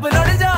जब लड़ जा।